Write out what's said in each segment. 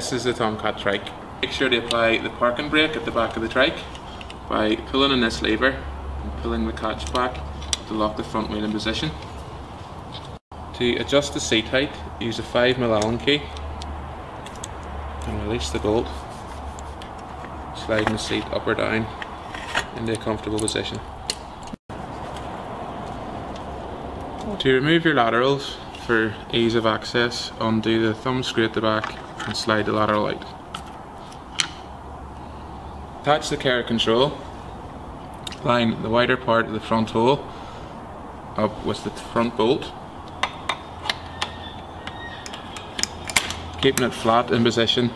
This is the Tomcat trike. Make sure to apply the parking brake at the back of the trike by pulling on this lever and pulling the catch back to lock the front wheel in position. To adjust the seat height, use a 5mm Allen key and release the bolt, sliding the seat up or down into a comfortable position. To remove your laterals for ease of access, undo the thumb screw at the back and slide the lateral out. Attach the carriage control, line the wider part of the front hole up with the front bolt, keeping it flat in position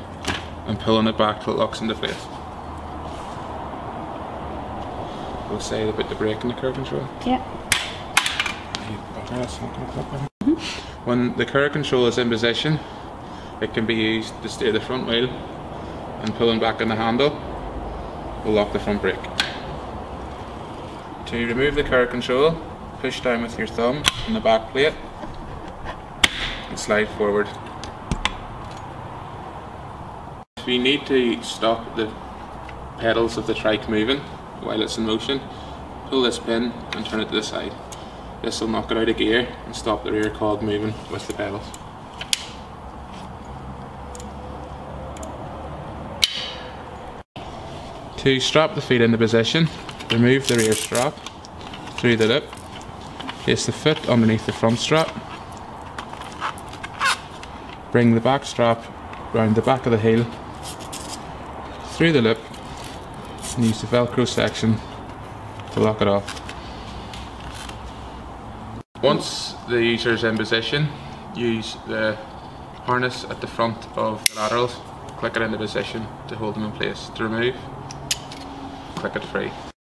and pulling it back till it locks into place. We'll say about the brake and the carriage control. Yeah. When the carriage control is in position, it can be used to steer the front wheel and pulling back on the handle will lock the front brake. To remove the car control, push down with your thumb on the back plate and slide forward. If you need to stop the pedals of the trike moving while it's in motion, pull this pin and turn it to the side. This will knock it out of gear and stop the rear cog moving with the pedals. To strap the feet into position, remove the rear strap through the lip, place the foot underneath the front strap, bring the back strap round the back of the heel, through the lip, and use the velcro section to lock it off. Once the user is in position, use the harness at the front of the laterals, click it into position to hold them in place. To remove, click it free.